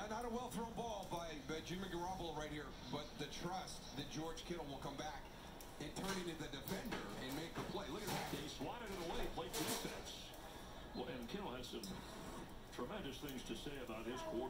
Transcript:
Not, not a well-thrown ball by, by Jimmy Garoppolo right here, but the trust that George Kittle will come back and turn into the defender and make the play. Look at that. He swatted it away, played defense. Well, and Kittle has some tremendous things to say about his quarterback.